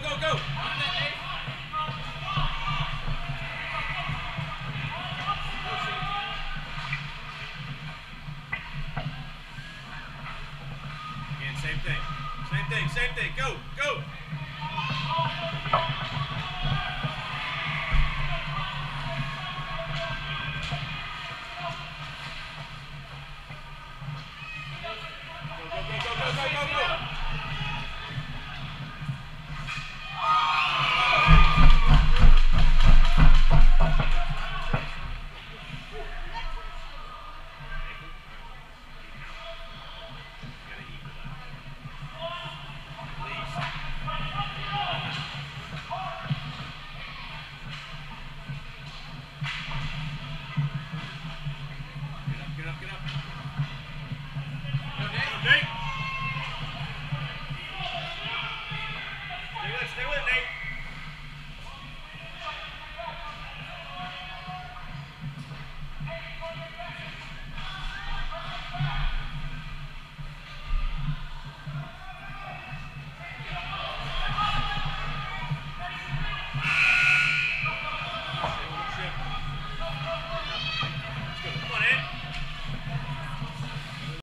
go, go. Again, same thing. Same thing, same thing. Go.